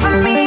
for me.